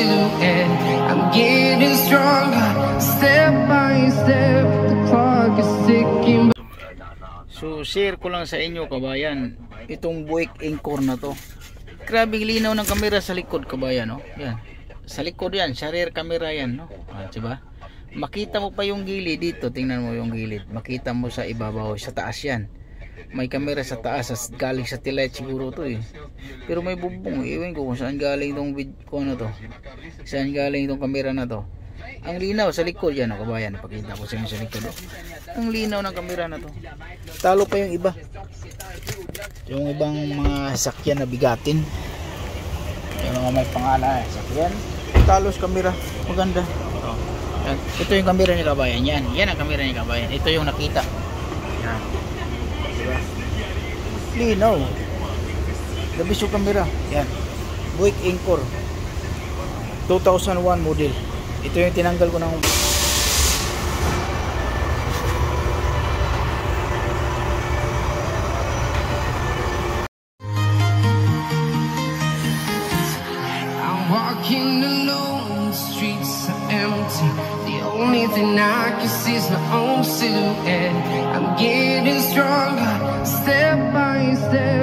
silhouette. I'm getting stronger, step by step. The. So share ko lang sa inyo kabayan itong Buick Encore na to. Grabe linaw ng kamera sa likod kabayan no. Yan. Sa likod yan, sa rear camera yan no. Ah, diba? Makita mo pa yung gilid dito, tingnan mo yung gilid. Makita mo sa ibabaw, sa taas yan. May kamera sa taas, sa, galing sa satellite siguro to eh. Pero may bubong, iwan ko kung saan galing itong kung ano to. Saan galing itong kamera na to. Ang linaw sa likod yan, oh, kabayan. Pakita ko sa inyo sa likod. Oh. Ang linaw ng kamera na to. Talo pa yung iba. Yung ibang mga sakyan na bigatin. Yung mga may pangalan. Sakyan. Talo sa kamera. Maganda. Ito yung kamera ni kabayan. Yan. Yan ang kamera ni kabayan. Ito yung nakita. Yan. Diba? Linaw. Labis yung kamera. Yan. Buick Encore. 2001 model. Ito yung tinanggal ko ng by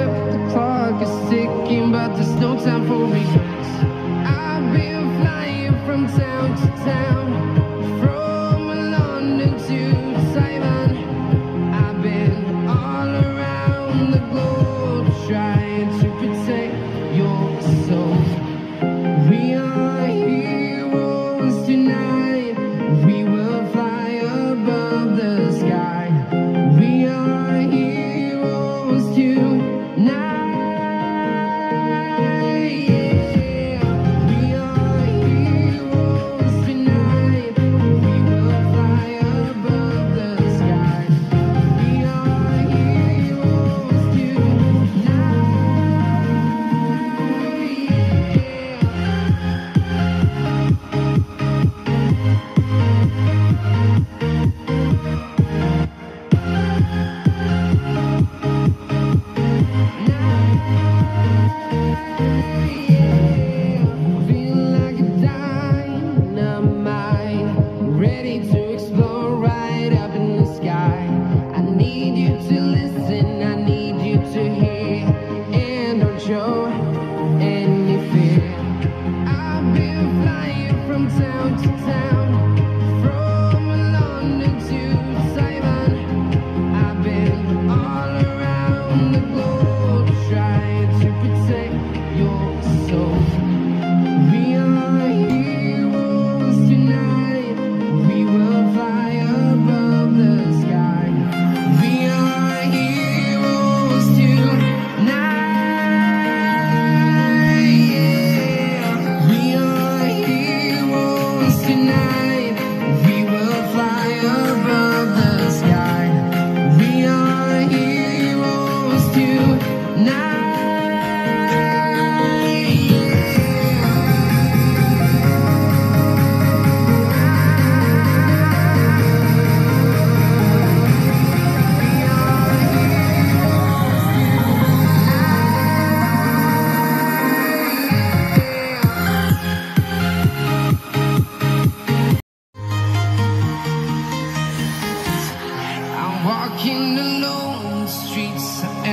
tonight.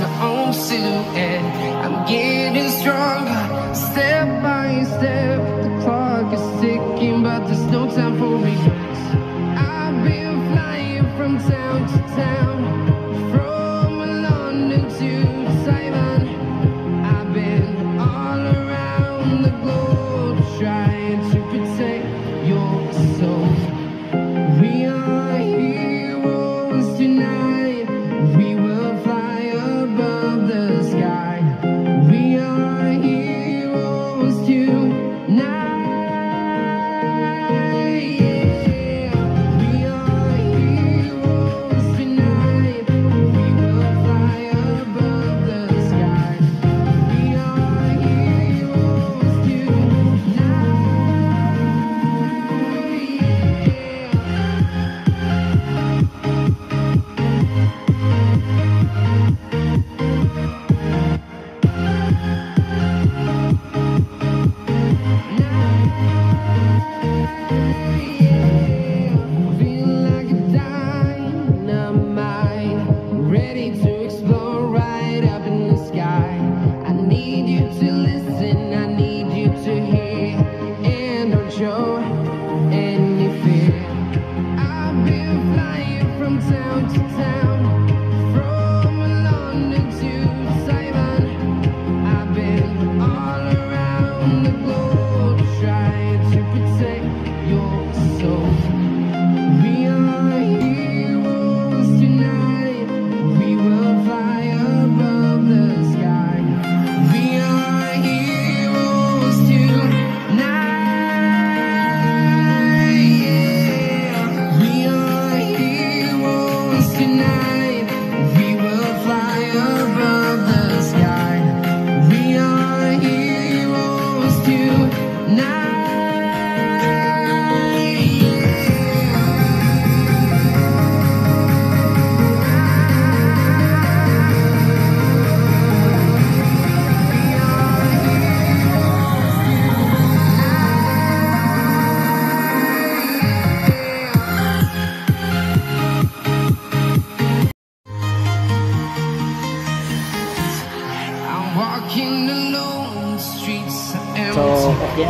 my own silhouette.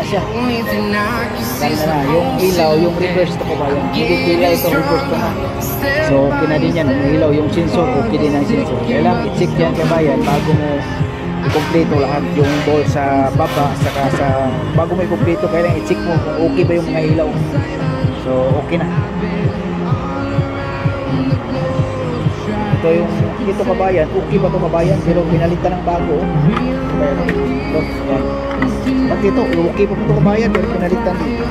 Siya. Is na. Yung ilaw, yung reverse to. I'm Hindi getting ilaw ito, reverse to na. So, okay na din yan. Yung ilaw, yung sensor, okay din ang sensor. Kailangan i-check yan kabayan bago mo i-kompleto lahat yung ball sa baba, saka sa bago mo i-kompleto, kailangan i-check mo kung okay ba yung mga ilaw. So, okay na. Ito yung, ito kabayan, okay ba ito kabayan? Pero pinalitan ng bago. Pero, ito, yan. Pag ito, okay pa ito kabayan, pero pinalitan dito.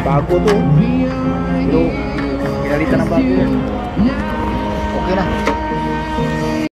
Bago to. Pero, pinalitan ng bago. Okay na.